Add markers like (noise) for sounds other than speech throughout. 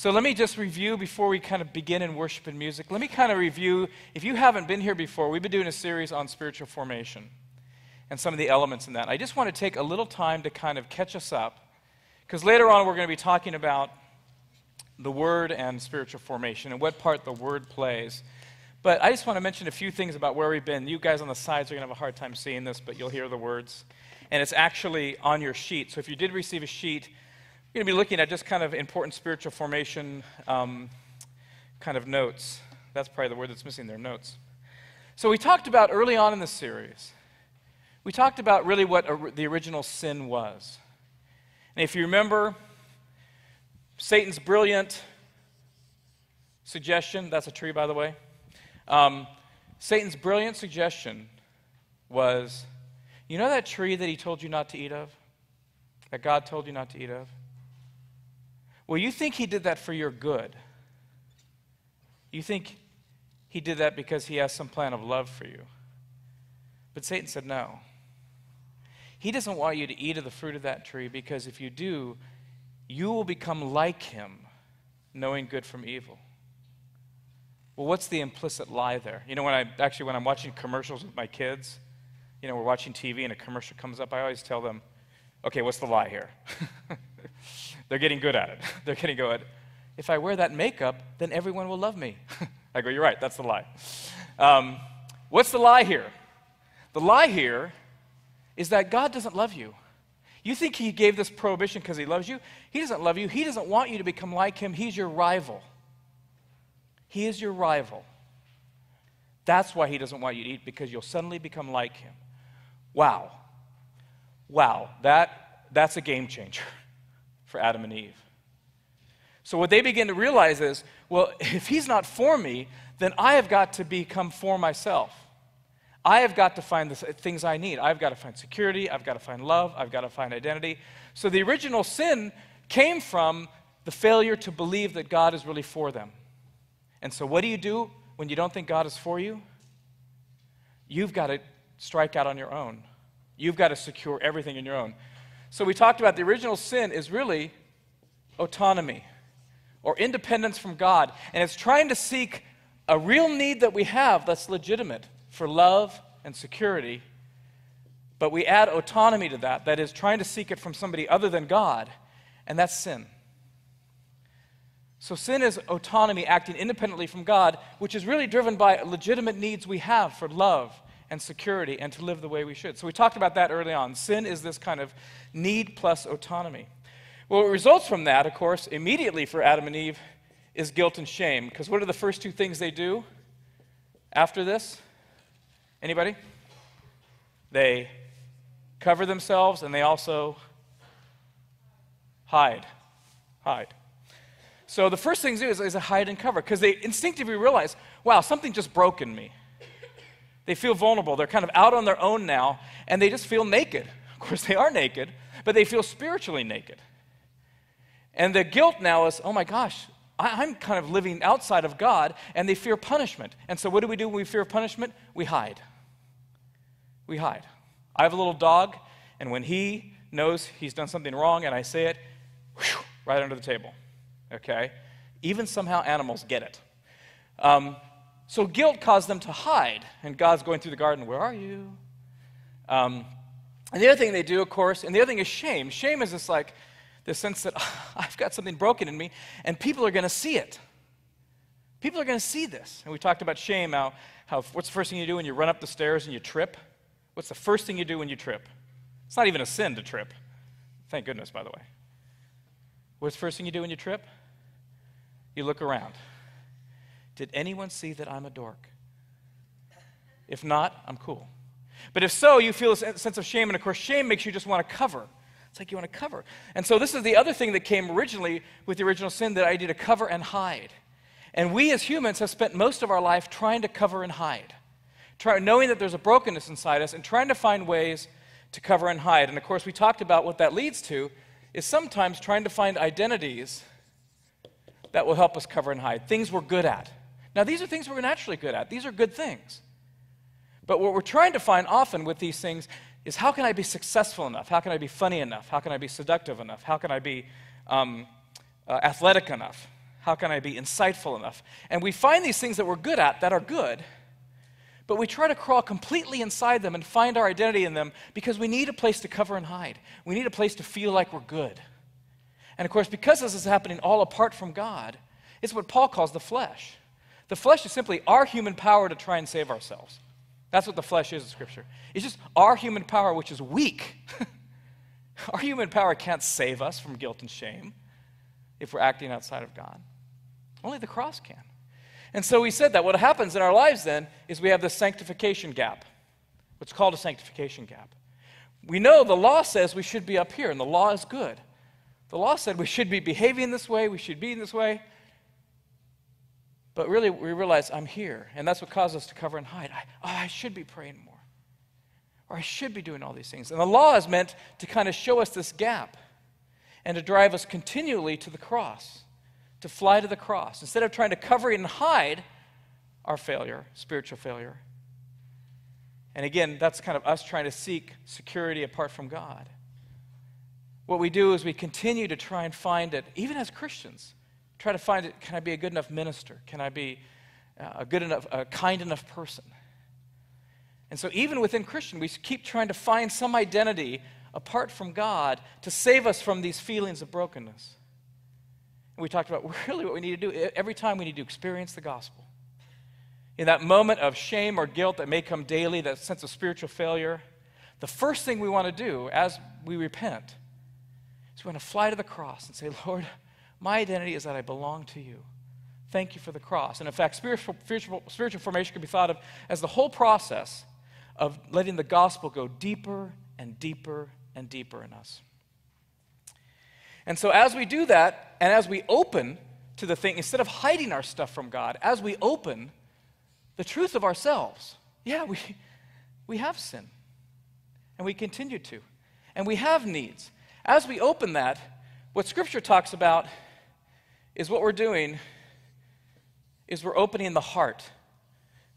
So let me just review before we kind of begin in worship and music. Let me kind of review. If you haven't been here before, we've been doing a series on spiritual formation and some of the elements in that. I just want to take a little time to kind of catch us up because later on we're going to be talking about the word and spiritual formation and what part the word plays. But I just want to mention a few things about where we've been. You guys on the sides are going to have a hard time seeing this, but you'll hear the words. And it's actually on your sheet. So if you did receive a sheet, you're going to be looking at just kind of important spiritual formation um, kind of notes. That's probably the word that's missing there notes. So we talked about early on in the series, we talked about really what the original sin was. And if you remember, Satan's brilliant suggestion, that's a tree, by the way. Um, Satan's brilliant suggestion was you know that tree that he told you not to eat of? That God told you not to eat of? Well, you think he did that for your good. You think he did that because he has some plan of love for you. But Satan said no. He doesn't want you to eat of the fruit of that tree because if you do, you will become like him, knowing good from evil. Well, what's the implicit lie there? You know, when I actually, when I'm watching commercials with my kids, you know, we're watching TV and a commercial comes up, I always tell them, okay, what's the lie here? (laughs) They're getting good at it. (laughs) They're getting good. If I wear that makeup, then everyone will love me. (laughs) I go, you're right, that's the lie. Um, what's the lie here? The lie here is that God doesn't love you. You think He gave this prohibition because He loves you? He doesn't love you. He doesn't want you to become like Him. He's your rival. He is your rival. That's why He doesn't want you to eat, because you'll suddenly become like Him. Wow. Wow. That, that's a game changer (laughs) for Adam and Eve. So, what they begin to realize is well, (laughs) if he's not for me, then I have got to become for myself. I have got to find the things I need. I've got to find security. I've got to find love. I've got to find identity. So, the original sin came from the failure to believe that God is really for them. And so, what do you do when you don't think God is for you? You've got to strike out on your own. You've got to secure everything in your own. So we talked about the original sin is really autonomy or independence from God. And it's trying to seek a real need that we have that's legitimate for love and security. But we add autonomy to that, that is, trying to seek it from somebody other than God, and that's sin. So, sin is autonomy acting independently from God, which is really driven by legitimate needs we have for love and security and to live the way we should. So we talked about that early on. Sin is this kind of need plus autonomy. Well, what results from that, of course, immediately for Adam and Eve is guilt and shame. Because what are the first two things they do after this? Anybody? They cover themselves and they also hide. Hide. So the first thing they do is, is hide and cover because they instinctively realize, wow, something just broke in me. They feel vulnerable. They're kind of out on their own now, and they just feel naked. Of course, they are naked, but they feel spiritually naked. And the guilt now is, oh my gosh, I, am kind of living outside of God, and they fear punishment. And so, what do we do when we fear punishment? We hide. We hide. I have a little dog, and when he knows he's done something wrong and I say it, whew, right under the table. Okay? Even somehow animals get it. Um, so guilt caused them to hide, and God's going through the garden, Where are you? Um, and the other thing they do, of course, and the other thing is shame. Shame is this like, the sense that oh, (laughs) I've got something broken in me, and people are going to see it. People are going to see this. And we talked about shame, how, how what's the first thing you do when you run up the stairs and you trip? What's the first thing you do when you trip? It's not even a sin to trip. Thank goodness, by the way. What's the first thing you do when you trip? You look around. Did anyone see that I'm a dork? If not, I'm cool. But if so, you feel a sense of shame, and of course, shame makes you just want to cover. It's like you want to cover. And so, this is the other thing that came originally with the original sin that idea to cover and hide. And we as humans have spent most of our life trying to cover and hide, try, knowing that there's a brokenness inside us and trying to find ways to cover and hide. And of course, we talked about what that leads to is sometimes trying to find identities that will help us cover and hide, things we're good at. Now, these are things we're naturally good at, these are good things. But what we're trying to find often with these things is how can I be successful enough? How can I be funny enough? How can I be seductive enough? How can I be um, uh, athletic enough? How can I be insightful enough? And we find these things that we're good at that are good, but we try to crawl completely inside them and find our identity in them because we need a place to cover and hide. We need a place to feel like we're good. And of course, because this is happening all apart from God, it's what Paul calls the flesh. The flesh is simply our human power to try and save ourselves. That's what the flesh is in Scripture. It's just our human power, which is weak. (laughs) our human power can't save us from guilt and shame if we're acting outside of God. Only the cross can. And so we said that what happens in our lives then is we have this sanctification gap, what's called a sanctification gap. We know the law says we should be up here, and the law is good. The law said we should be behaving this way, we should be in this way. But really, we realize I'm here, and that's what caused us to cover and hide. I, oh, I should be praying more, or I should be doing all these things. And the law is meant to kind of show us this gap and to drive us continually to the cross, to fly to the cross. Instead of trying to cover and hide our failure, spiritual failure. And again, that's kind of us trying to seek security apart from God. What we do is we continue to try and find it, even as Christians try to find it can I be a good enough minister? Can I be uh, a good enough, a kind enough person? And so, even within Christian, we keep trying to find some identity apart from God to save us from these feelings of brokenness. And we talked about (laughs) really what we need to do. Every time we need to experience the gospel. In that moment of shame or guilt that may come daily, that sense of spiritual failure, the first thing we want to do as we repent is we want to fly to the cross and say, Lord, my identity is that I belong to you. Thank you for the cross. And in fact, spiritual, spiritual, spiritual formation can be thought of as the whole process of letting the gospel go deeper and deeper and deeper in us. And so, as we do that, and as we open to the thing, instead of hiding our stuff from God, as we open the truth of ourselves, yeah, we, we have sin. And we continue to. And we have needs. As we open that, what Scripture talks about is what we're doing is we're opening the heart.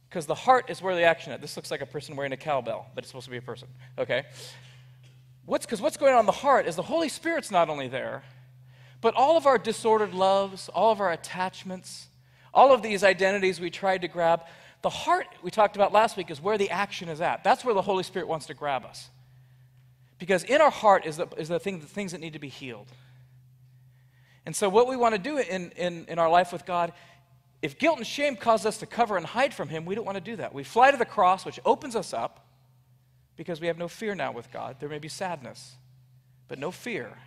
Because the heart is where the action is. This looks like a person wearing a cowbell, but it's supposed to be a person, okay? What's because what's going on in the heart is the Holy Spirit's not only there, but all of our disordered loves, all of our attachments, all of these identities we tried to grab, the heart we talked about last week is where the action is at. That's where the Holy Spirit wants to grab us. Because in our heart is the, is the, thing, the things that need to be healed. And so, what we want to do in, in, in our life with God, if guilt and shame cause us to cover and hide from Him, we don't want to do that. We fly to the cross, which opens us up because we have no fear now with God. There may be sadness, but no fear.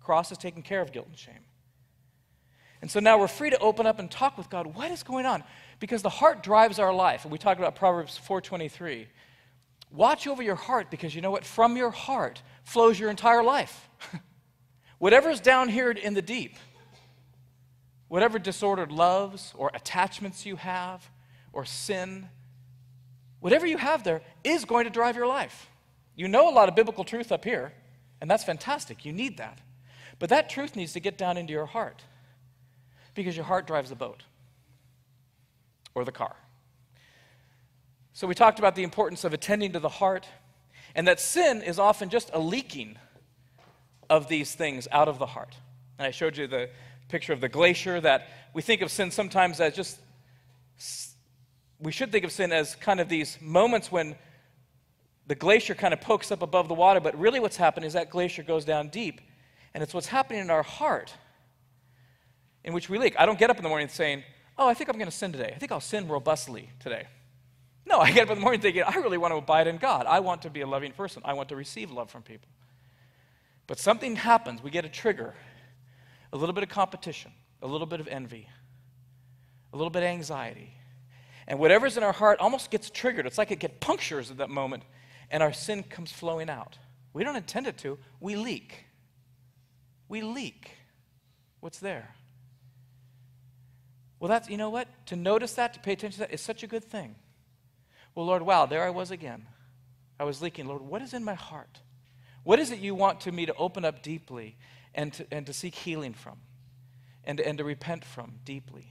Cross is taking care of guilt and shame. And so now we're free to open up and talk with God. What is going on? Because the heart drives our life. And we talked about Proverbs 4:23. Watch over your heart because you know what? From your heart flows your entire life. Whatever's down here in the deep, whatever disordered loves or attachments you have or sin, whatever you have there is going to drive your life. You know a lot of biblical truth up here, and that's fantastic. You need that. But that truth needs to get down into your heart because your heart drives the boat or the car. So we talked about the importance of attending to the heart and that sin is often just a leaking of these things out of the heart. And I showed you the picture of the glacier that we think of sin sometimes as just, we should think of sin as kind of these moments when the glacier kind of pokes up above the water, but really what's happening is that glacier goes down deep. And it's what's happening in our heart in which we leak. I don't get up in the morning saying, Oh, I think I'm going to sin today. I think I'll sin robustly today. No, (laughs) I get up in the morning thinking, I really want to abide in God. I want to be a loving person. I want to receive love from people. But something happens. We get a trigger, a little bit of competition, a little bit of envy, a little bit of anxiety. And whatever's in our heart almost gets triggered. It's like it gets punctures at that moment, and our sin comes flowing out. We don't intend it to, we leak. We leak what's there. Well, that's, you know what? To notice that, to pay attention to that is such a good thing. Well, Lord, wow, there I was again. I was leaking. Lord, what is in my heart? What is it you want to me to open up deeply and to, and to seek healing from and, and to repent from deeply?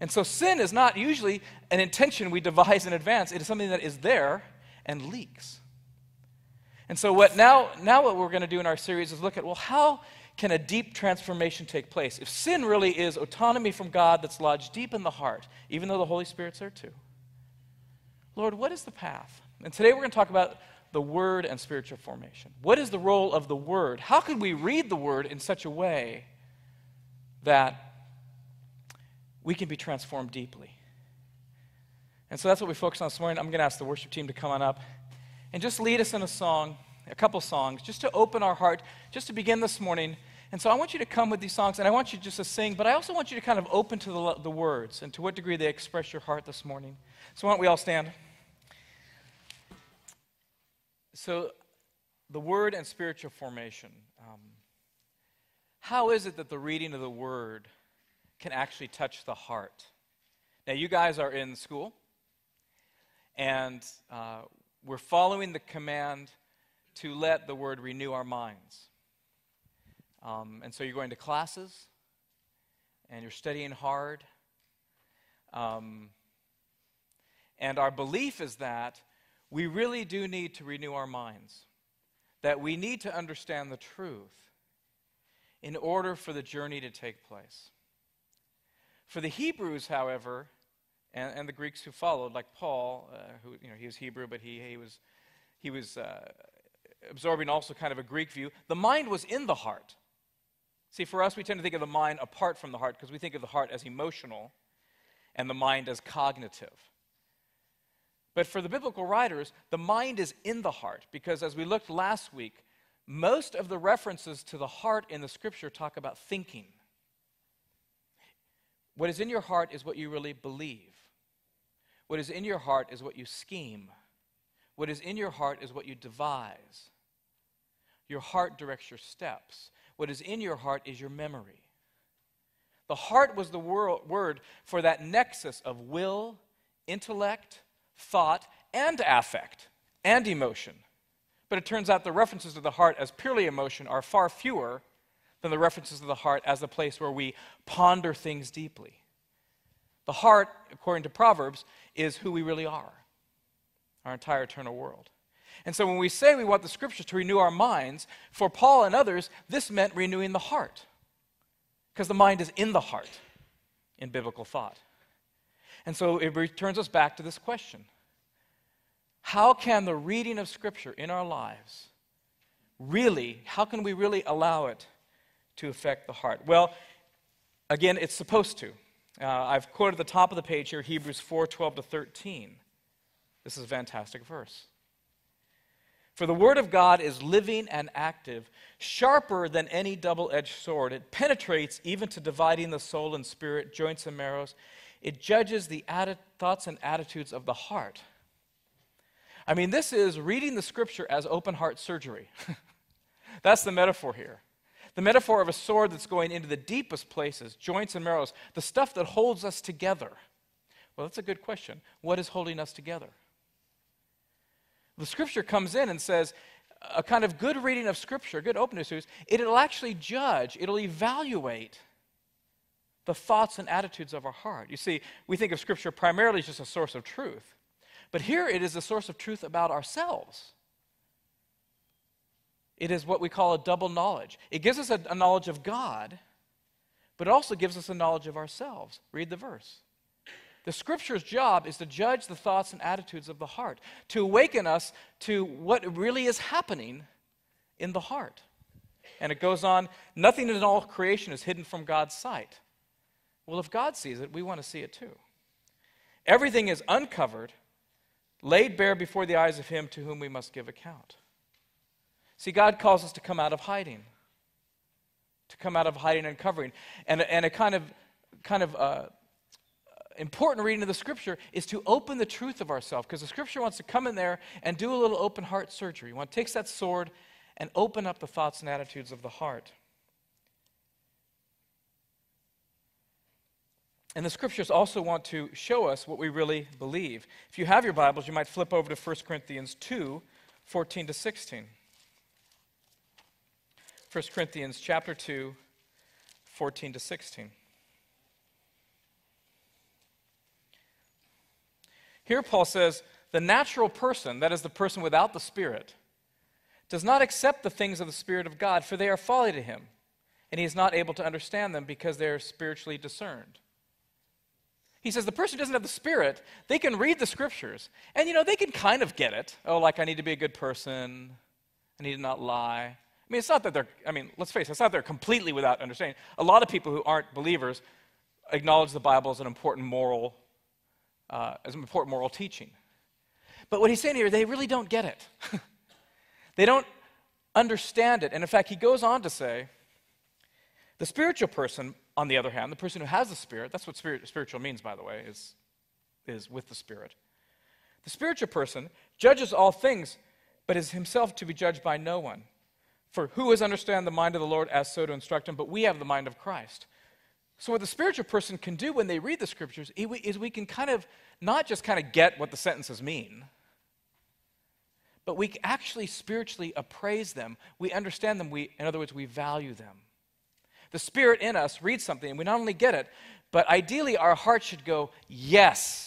And so sin is not usually an intention we devise in advance. It is something that is there and leaks. And so what now, now what we're going to do in our series is look at, well, how can a deep transformation take place. If sin really is autonomy from God that's lodged deep in the heart, even though the Holy Spirit's there too. Lord, what is the path? And today we're going to talk about the Word and spiritual formation. What is the role of the Word? How can we read the Word in such a way that we can be transformed deeply? And so that's what we focus on this morning. I'm going to ask the worship team to come on up and just lead us in a song, a couple songs, just to open our heart, just to begin this morning. And so I want you to come with these songs, and I want you just to sing, but I also want you to kind of open to the, the words and to what degree they express your heart this morning. So why don't we all stand? So, the word and spiritual formation. Um, how is it that the reading of the word can actually touch the heart? Now, you guys are in school, and uh, we're following the command to let the word renew our minds. Um, and so you're going to classes, and you're studying hard. Um, and our belief is that we really do need to renew our minds, that we need to understand the truth in order for the journey to take place. For the Hebrews, however, and, and the Greeks who followed, like Paul, uh, who you know he was Hebrew, but he, he was he was uh, absorbing also kind of a Greek view. The mind was in the heart. See, for us, we tend to think of the mind apart from the heart because we think of the heart as emotional and the mind as cognitive. But for the biblical writers, the mind is in the heart because as we looked last week, most of the references to the heart in the scripture talk about thinking. What is in your heart is what you really believe. What is in your heart is what you scheme. What is in your heart is what you devise. Your heart directs your steps. What is in your heart is your memory. The heart was the word for that nexus of will, intellect, thought, and affect, and emotion. But it turns out the references to the heart as purely emotion are far fewer than the references to the heart as the place where we ponder things deeply. The heart, according to Proverbs, is who we really are, our entire eternal world. And so when we say we want the scriptures to renew our minds, for Paul and others, this meant renewing the heart. Because the mind is in the heart in biblical thought. And so it returns us back to this question How can the reading of Scripture in our lives really, how can we really allow it to affect the heart? Well, again, it's supposed to. Uh, I've quoted the top of the page here, Hebrews 4 12 to 13. This is a fantastic verse. For the word of God is living and active, sharper than any double edged sword. It penetrates even to dividing the soul and spirit, joints and marrows. It judges the atti- thoughts and attitudes of the heart. I mean, this is reading the scripture as open heart surgery. (laughs) that's the metaphor here. The metaphor of a sword that's going into the deepest places, joints and marrows, the stuff that holds us together. Well, that's a good question. What is holding us together? The scripture comes in and says, a kind of good reading of scripture, good openness it'll actually judge, it'll evaluate the thoughts and attitudes of our heart. You see, we think of Scripture primarily as just a source of truth, but here it is a source of truth about ourselves. It is what we call a double knowledge. It gives us a, a knowledge of God, but it also gives us a knowledge of ourselves. Read the verse. The scripture's job is to judge the thoughts and attitudes of the heart, to awaken us to what really is happening in the heart. And it goes on nothing in all creation is hidden from God's sight. Well, if God sees it, we want to see it too. Everything is uncovered, laid bare before the eyes of Him to whom we must give account. See, God calls us to come out of hiding, to come out of hiding and covering. And, and a kind of, kind of uh, important reading of the Scripture is to open the truth of ourselves, because the Scripture wants to come in there and do a little open heart surgery. One takes that sword and open up the thoughts and attitudes of the heart. And the scriptures also want to show us what we really believe. If you have your Bibles, you might flip over to 1 Corinthians 2 14 to 16. 1 Corinthians chapter 2, 14 to 16. Here, Paul says, the natural person, that is the person without the Spirit, does not accept the things of the Spirit of God, for they are folly to him and he is not able to understand them because they're spiritually discerned. He says the person who doesn't have the Spirit, they can read the scriptures, and you know, they can kind of get it. Oh, like I need to be a good person, I need to not lie. I mean, it's not that they're, I mean, let's face it, it's not they're completely without understanding. A lot of people who aren't believers acknowledge the Bible as an important moral, uh, as an important moral teaching. But what he's saying here, they really don't get it. (laughs) they don't understand it. And in fact, he goes on to say, the spiritual person, on the other hand, the person who has the Spirit, that's what spirit, spiritual means, by the way, is, is with the Spirit. The spiritual person judges all things, but is himself to be judged by no one. For who has understand the mind of the Lord as so to instruct him? But we have the mind of Christ. So, what the spiritual person can do when they read the scriptures is we can kind of not just kind of get what the sentences mean, but we actually spiritually appraise them. We understand them. We, in other words, we value them. The Spirit in us reads something, and we not only get it, but ideally our heart should go, Yes.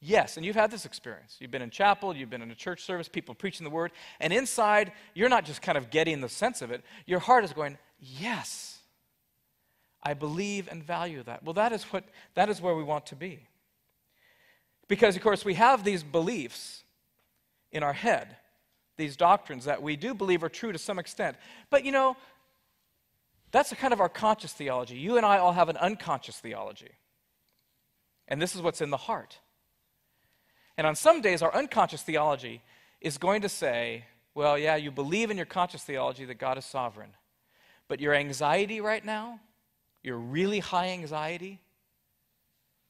Yes. And you've had this experience. You've been in chapel, you've been in a church service, people preaching the word, and inside, you're not just kind of getting the sense of it. Your heart is going, Yes. I believe and value that. Well, that is, what, that is where we want to be. Because, of course, we have these beliefs in our head, these doctrines that we do believe are true to some extent. But, you know, that's kind of our conscious theology. You and I all have an unconscious theology. And this is what's in the heart. And on some days, our unconscious theology is going to say, well, yeah, you believe in your conscious theology that God is sovereign. But your anxiety right now, your really high anxiety,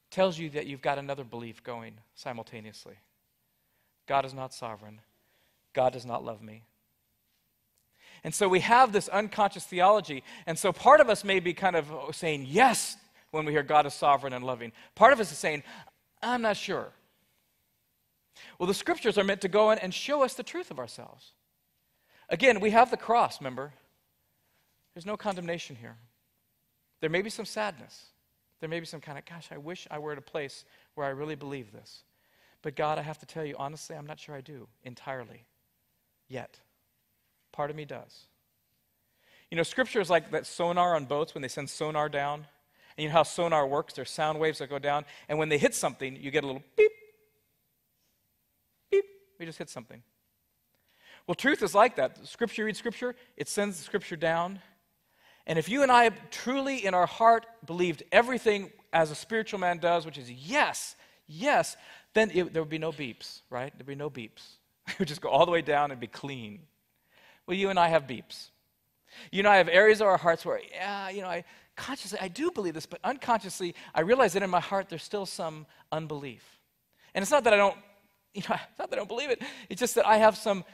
tells you that you've got another belief going simultaneously. God is not sovereign. God does not love me. And so we have this unconscious theology. And so part of us may be kind of saying yes when we hear God is sovereign and loving. Part of us is saying, I'm not sure. Well, the scriptures are meant to go in and show us the truth of ourselves. Again, we have the cross, remember? There's no condemnation here. There may be some sadness. There may be some kind of, gosh, I wish I were at a place where I really believe this. But God, I have to tell you, honestly, I'm not sure I do entirely yet. Part of me does. You know, scripture is like that sonar on boats when they send sonar down. And you know how sonar works? There's sound waves that go down. And when they hit something, you get a little beep, beep. We just hit something. Well, truth is like that. Scripture, read scripture, it sends the scripture down. And if you and I truly in our heart believed everything as a spiritual man does, which is yes, yes, then it, there would be no beeps, right? There'd be no beeps. (laughs) It would just go all the way down and be clean. Well, you and I have beeps. You and I have areas of our hearts where, yeah, you know, I consciously, I do believe this, but unconsciously, I realize that in my heart there's still some unbelief. And it's not that I don't, (laughs) you know, it's not that I don't believe it. It's just that I have some,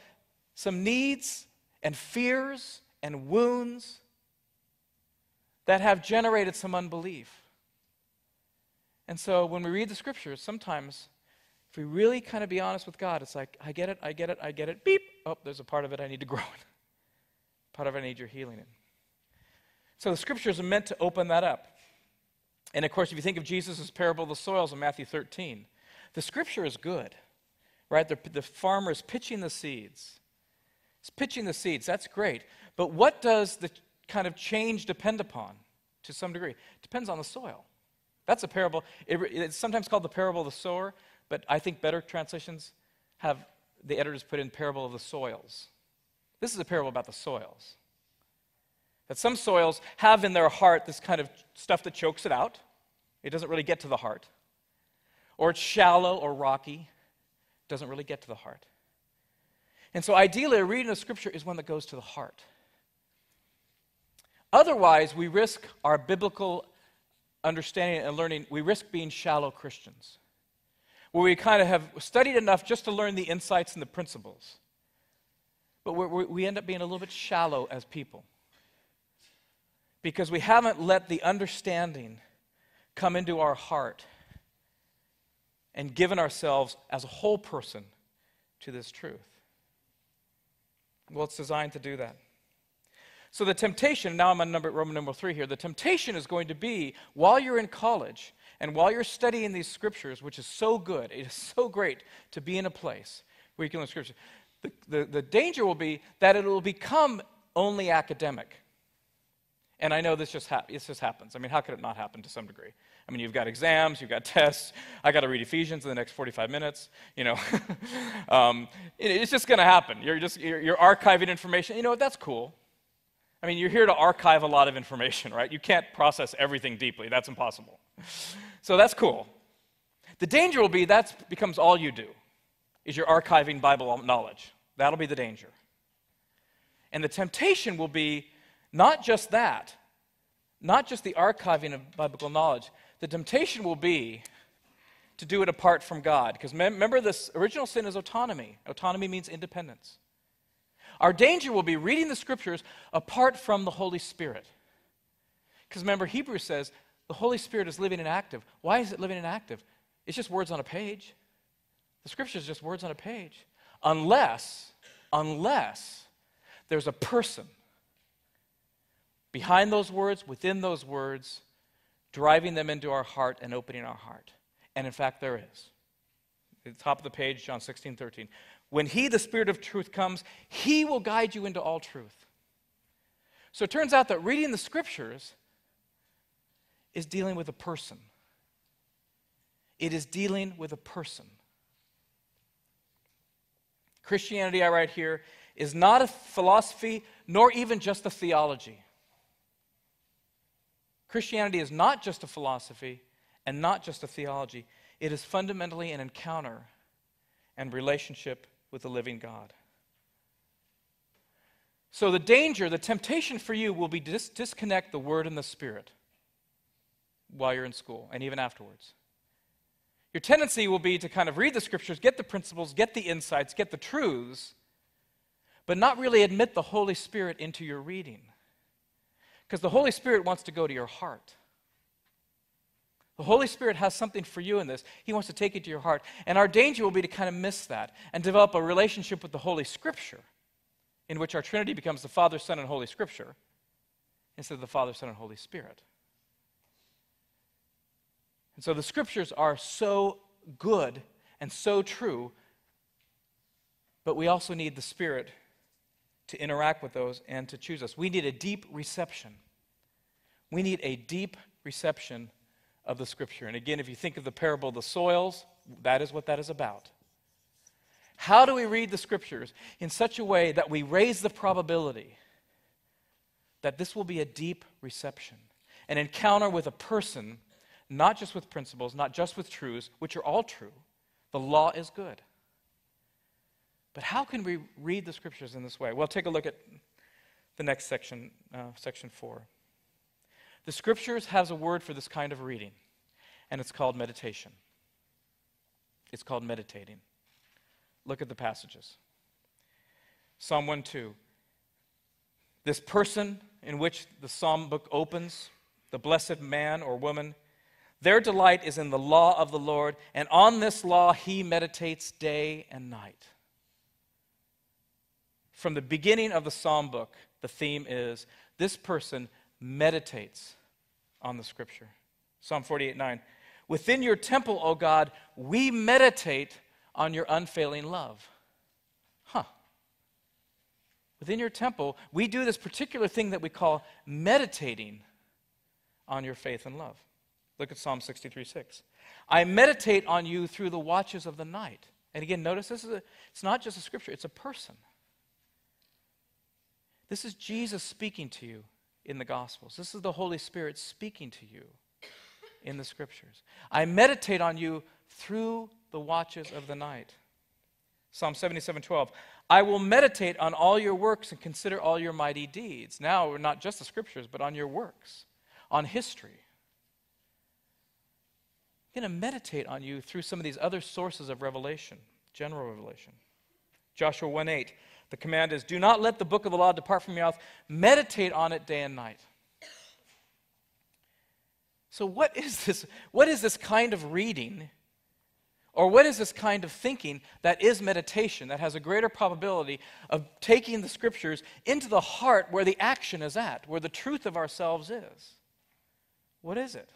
some needs and fears and wounds that have generated some unbelief. And so when we read the scriptures, sometimes if we really kind of be honest with God, it's like, I get it, I get it, I get it, beep. Oh, there's a part of it I need to (laughs) grow in. Part of it I need your healing in. So the scriptures are meant to open that up. And of course, if you think of Jesus' parable of the soils in Matthew 13, the scripture is good, right? The, the farmer is pitching the seeds. He's pitching the seeds. That's great. But what does the kind of change depend upon to some degree? It depends on the soil. That's a parable. It, it's sometimes called the parable of the sower but I think better translations have the editors put in parable of the soils. This is a parable about the soils. That some soils have in their heart this kind of stuff that chokes it out. It doesn't really get to the heart. Or it's shallow or rocky. It doesn't really get to the heart. And so ideally, a reading of Scripture is one that goes to the heart. Otherwise, we risk our biblical understanding and learning, we risk being shallow Christians where we kind of have studied enough just to learn the insights and the principles. But we end up being a little bit shallow as people because we haven't let the understanding come into our heart and given ourselves as a whole person to this truth. Well, it's designed to do that. So the temptation, now I'm on number, Roman number three here, the temptation is going to be while you're in college and while you're studying these scriptures, which is so good, it is so great to be in a place where you can learn scripture, the, the, the danger will be that it will become only academic. And I know this just, hap- this just happens. I mean, how could it not happen to some degree? I mean, you've got exams, you've got (laughs) tests. I got to read Ephesians in the next 45 minutes. You know, (laughs) um, it, it's just going to happen. You're just you're, you're archiving information. You know what? That's cool. I mean, you're here to archive a lot of information, right? You can't process everything deeply. That's impossible. (laughs) So that's cool. The danger will be that becomes all you do, is you're archiving Bible knowledge. That'll be the danger. And the temptation will be not just that, not just the archiving of biblical knowledge. The temptation will be to do it apart from God. Because remember, this original sin is autonomy. Autonomy means independence. Our danger will be reading the scriptures apart from the Holy Spirit. Because remember, Hebrews says the Holy Spirit is living and active. Why is it living and active? It's just words on a page. The scripture is just words on a page. Unless, unless there's a person behind those words, within those words, driving them into our heart and opening our heart. And in fact, there is. At the top of the page, John 16, 13. When He, the Spirit of truth, comes, He will guide you into all truth. So it turns out that reading the scriptures is dealing with a person. It is dealing with a person. Christianity, I write here, is not a philosophy nor even just a theology. Christianity is not just a philosophy and not just a theology, it is fundamentally an encounter and relationship with the living God. So, the danger, the temptation for you will be to dis- disconnect the Word and the Spirit while you're in school and even afterwards. Your tendency will be to kind of read the Scriptures, get the principles, get the insights, get the truths, but not really admit the Holy Spirit into your reading. Because the Holy Spirit wants to go to your heart. The Holy Spirit has something for you in this. He wants to take it to your heart. And our danger will be to kind of miss that and develop a relationship with the Holy Scripture, in which our Trinity becomes the Father, Son, and Holy Scripture instead of the Father, Son, and Holy Spirit. And so the Scriptures are so good and so true, but we also need the Spirit to interact with those and to choose us. We need a deep reception. We need a deep reception of the scripture. And again, if you think of the parable of the soils, that is what that is about. How do we read the scriptures in such a way that we raise the probability that this will be a deep reception, an encounter with a person, not just with principles, not just with truths, which are all true? The law is good. But how can we read the scriptures in this way? Well, take a look at the next section, uh, section four. The scriptures has a word for this kind of reading, and it's called meditation. It's called meditating. Look at the passages. Psalm 1 2. This person in which the psalm book opens, the blessed man or woman, their delight is in the law of the Lord, and on this law he meditates day and night. From the beginning of the psalm book, the theme is this person meditates on the scripture. Psalm 48 9. Within your temple, O God, we meditate on your unfailing love. Huh. Within your temple, we do this particular thing that we call meditating on your faith and love. Look at Psalm 63 6. I meditate on you through the watches of the night. And again, notice this is a, it's not just a scripture, it's a person. This is Jesus speaking to you in the Gospels. This is the Holy Spirit speaking to you in the Scriptures. I meditate on you through the watches of the night. Psalm 77 12. I will meditate on all your works and consider all your mighty deeds. Now, not just the Scriptures, but on your works, on history. Going to meditate on you through some of these other sources of revelation, general revelation. Joshua 1 8. The command is do not let the book of the law depart from your mouth, meditate on it day and night. So, what is this? What is this kind of reading? Or what is this kind of thinking that is meditation, that has a greater probability of taking the scriptures into the heart where the action is at, where the truth of ourselves is? What is it?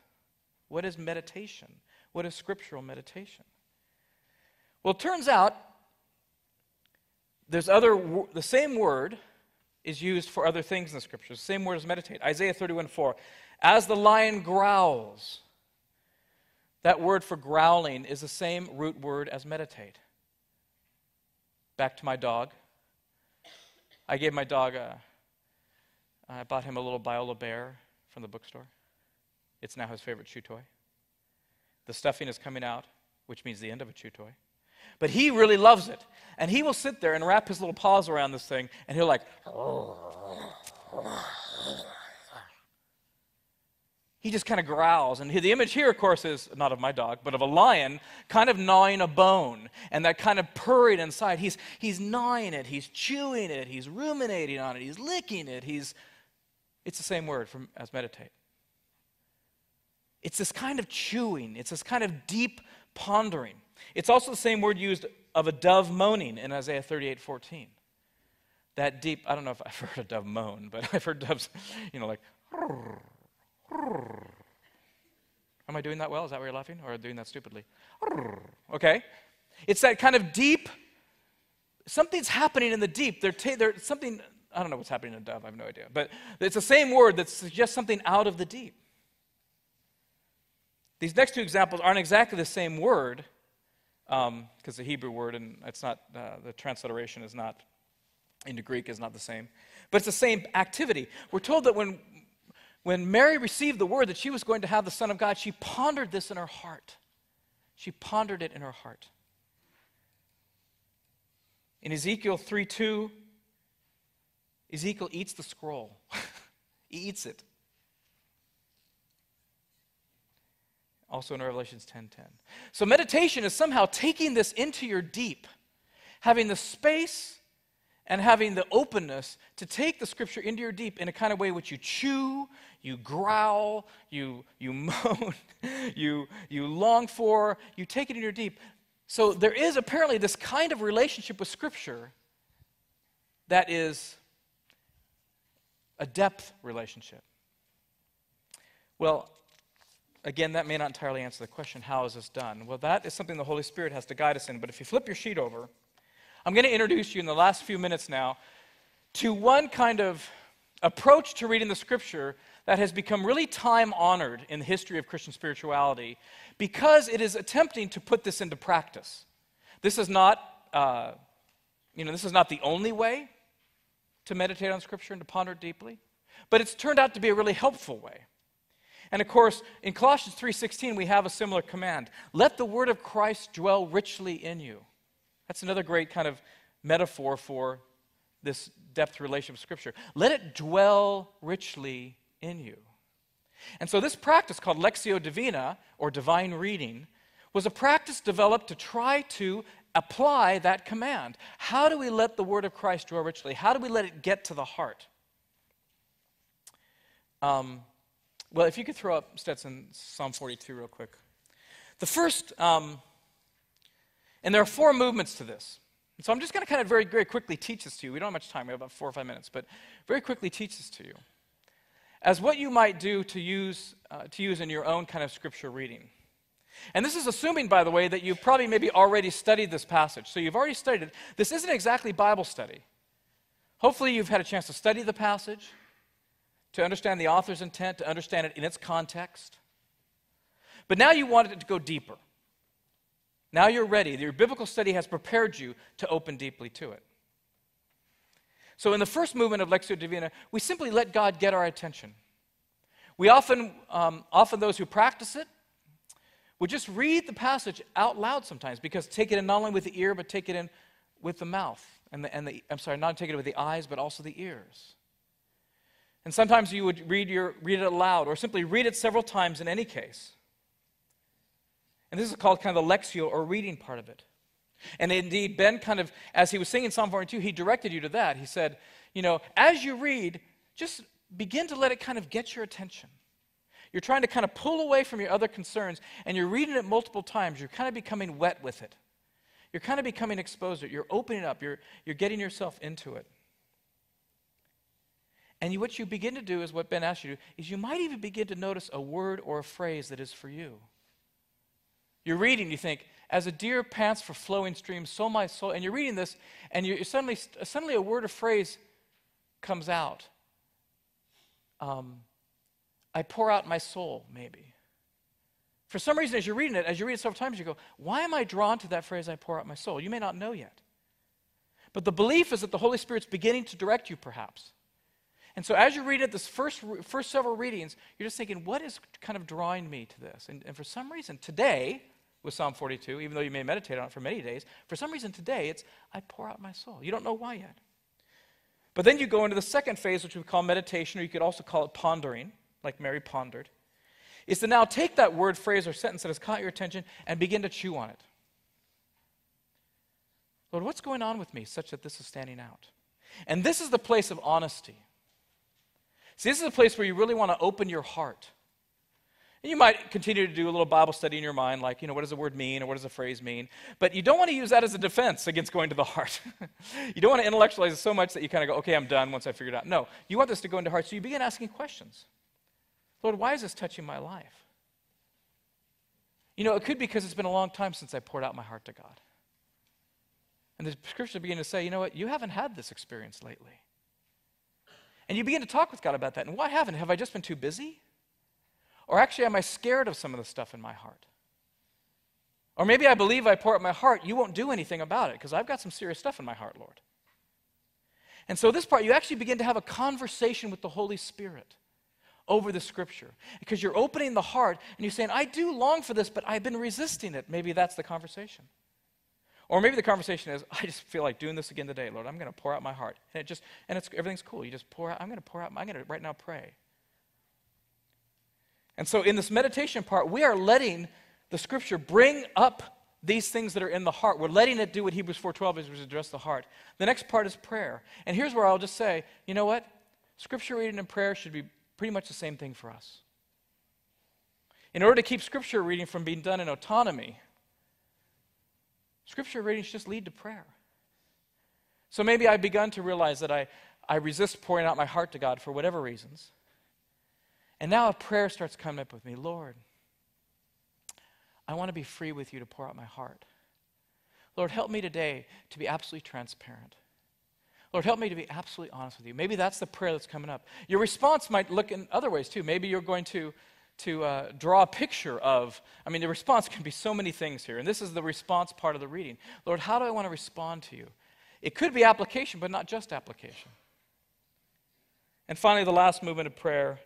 What is meditation? What is scriptural meditation? Well, it turns out there's other, the same word is used for other things in the scriptures. Same word as meditate. Isaiah 31 4. As the lion growls, that word for growling is the same root word as meditate. Back to my dog. I gave my dog a, I bought him a little Biola bear from the bookstore. It's now his favorite chew toy. The stuffing is coming out, which means the end of a chew toy. But he really loves it. And he will sit there and wrap his little paws around this thing, and he'll like. He just kind of growls. And the image here, of course, is not of my dog, but of a lion kind of gnawing a bone and that kind of purring inside. He's, he's gnawing it, he's chewing it, he's ruminating on it, he's licking it. He's, it's the same word from, as meditate. It's this kind of chewing, it's this kind of deep pondering. It's also the same word used of a dove moaning in Isaiah 38 14. That deep, I don't know if I've (laughs) heard a dove moan, but I've heard doves, you know, like. Am I doing that well? Is that why you're laughing? Or doing that stupidly? Okay. It's that kind of deep, something's happening in the deep. There, ta- there, something, I don't know what's happening in a dove, I have no idea. But it's the same word that suggests something out of the deep. These next two examples aren't exactly the same word, because um, the Hebrew word and it's not uh, the transliteration is not into Greek is not the same, but it's the same activity. We're told that when when Mary received the word that she was going to have the Son of God, she pondered this in her heart. She pondered it in her heart. In Ezekiel 3 2, Ezekiel eats the scroll. (laughs) he eats it. Also in Revelations 10:10. 10, 10. So meditation is somehow taking this into your deep, having the space and having the openness to take the scripture into your deep in a kind of way which you chew, you growl, you, you (laughs) moan, you, you long for, you take it in your deep. So there is apparently this kind of relationship with scripture that is a depth relationship. Well, again, that may not entirely answer the question how is this done? Well, that is something the Holy Spirit has to guide us in. But if you flip your sheet over, I'm going to introduce you in the last few minutes now to one kind of approach to reading the scripture that has become really time honored in the history of Christian spirituality because it is attempting to put this into practice. This is not, uh, you know, this is not the only way to meditate on scripture and to ponder deeply, but it's turned out to be a really helpful way. And of course, in Colossians 3:16 we have a similar command. Let the word of Christ dwell richly in you. That's another great kind of metaphor for this depth relationship with scripture. Let it dwell richly in you. And so this practice called Lectio Divina or divine reading was a practice developed to try to apply that command. How do we let the word of Christ dwell richly? How do we let it get to the heart? Um, well, if you could throw up Stetson Psalm 42 real quick. The first, um, and there are four movements to this. so I'm just going to kind of very, very quickly teach this to you. We don't have much time, we have about four or five minutes, but very quickly teach this to you. As what you might do to use, uh, to use in your own kind of scripture reading. And this is assuming, by the way, that you've probably maybe already studied this passage. So you've already studied it. This isn't exactly Bible study. Hopefully, you've had a chance to study the passage to understand the author's intent, to understand it in its context. But now you want it to go deeper. Now you're ready. Your biblical study has prepared you to open deeply to it. So, in the first movement of Lectio Divina, we simply let God get our attention. We often, um, often those who practice it, would just read the passage out loud sometimes because take it in not only with the ear, but take it in with the mouth. And the, and the, I'm sorry, not take it with the eyes, but also the ears. And sometimes you would read, your, read it aloud or simply read it several times in any case. And this is called kind of the lectio or reading part of it. And indeed, Ben kind of, as he was singing Psalm 42, he directed you to that. He said, you know, as you read, just begin to let it kind of get your attention. You're trying to kind of pull away from your other concerns, and you're reading it multiple times. You're kind of becoming wet with it. You're kind of becoming exposed to it. You're opening up. You're, you're getting yourself into it. And you, what you begin to do is what Ben asked you to do, is you might even begin to notice a word or a phrase that is for you. You're reading, you think, as a deer pants for flowing streams, so my soul, and you're reading this, and you suddenly, suddenly a word or phrase comes out. Um, I pour out my soul, maybe. For some reason, as you're reading it, as you read it several times, you go, Why am I drawn to that phrase, I pour out my soul? You may not know yet. But the belief is that the Holy Spirit's beginning to direct you, perhaps. And so as you read it, this first, first several readings, you're just thinking, what is kind of drawing me to this? And, and for some reason, today, with Psalm 42, even though you may meditate on it for many days, for some reason today, it's, I pour out my soul. You don't know why yet. But then you go into the second phase, which we call meditation, or you could also call it pondering, like Mary pondered, is to now take that word, phrase, or sentence that has caught your attention and begin to chew on it. Lord, what's going on with me such that this is standing out? And this is the place of honesty. See, this is a place where you really want to open your heart. And you might continue to do a little Bible study in your mind, like, you know, what does the word mean or what does the phrase mean? But you don't want to use that as a defense against going to the heart. (laughs) you don't want to intellectualize it so much that you kind of go, okay, I'm done once I figure it out. No, you want this to go into heart. So you begin asking questions. Lord, why is this touching my life? You know, it could be because it's been a long time since I poured out my heart to God. And the scripture begin to say, you know what, you haven't had this experience lately. And you begin to talk with God about that. And why haven't? Have I just been too busy? Or actually, am I scared of some of the stuff in my heart? Or maybe I believe I pour out my heart, you won't do anything about it because I've got some serious stuff in my heart, Lord. And so, this part, you actually begin to have a conversation with the Holy Spirit over the scripture because you're opening the heart and you're saying, I do long for this, but I've been resisting it. Maybe that's the conversation. Or maybe the conversation is, I just feel like doing this again today, Lord. I'm going to pour out my heart. And it just, and it's, everything's cool. You just pour out, I'm going to pour out, I'm going to right now pray. And so in this meditation part, we are letting the scripture bring up these things that are in the heart. We're letting it do what Hebrews 4.12 is, which is address the heart. The next part is prayer. And here's where I'll just say, you know what? Scripture reading and prayer should be pretty much the same thing for us. In order to keep scripture reading from being done in autonomy, Scripture readings just lead to prayer. So maybe I've begun to realize that I, I resist pouring out my heart to God for whatever reasons. And now a prayer starts coming up with me Lord, I want to be free with you to pour out my heart. Lord, help me today to be absolutely transparent. Lord, help me to be absolutely honest with you. Maybe that's the prayer that's coming up. Your response might look in other ways too. Maybe you're going to to uh, draw a picture of, I mean, the response can be so many things here. And this is the response part of the reading. Lord, how do I want to respond to you? It could be application, but not just application. And finally, the last movement of prayer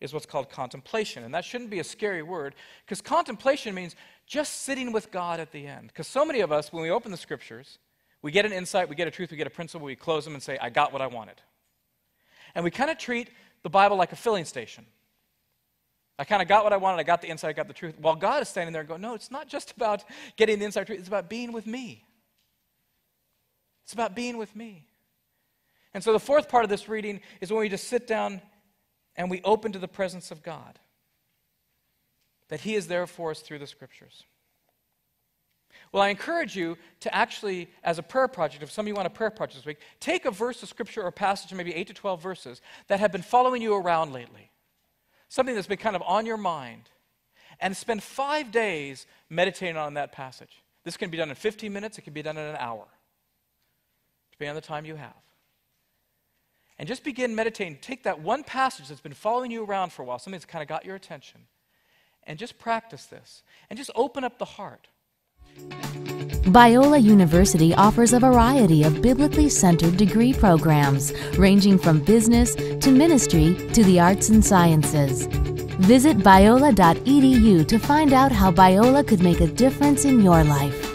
is what's called contemplation. And that shouldn't be a scary word because contemplation means just sitting with God at the end. Because so many of us, when we open the scriptures, we get an insight, we get a truth, we get a principle, we close them and say, I got what I wanted. And we kind of treat the Bible like a filling station. I kind of got what I wanted. I got the insight. I got the truth. While God is standing there and going, no, it's not just about getting the inside truth. It's about being with me. It's about being with me. And so the fourth part of this reading is when we just sit down and we open to the presence of God. That He is there for us through the scriptures. Well, I encourage you to actually, as a prayer project, if some of you want a prayer project this week, take a verse of scripture or passage, maybe 8 to 12 verses, that have been following you around lately something that's been kind of on your mind, and spend five days meditating on that passage. This can be done in 15 minutes, it can be done in an hour, depending on the time you have. And just begin meditating. Take that one passage that's been following you around for a while, something that's kind of got your attention, and just practice this. And just open up the heart. Biola University offers a variety of biblically centered degree programs, ranging from business to ministry to the arts and sciences. Visit biola.edu to find out how Biola could make a difference in your life.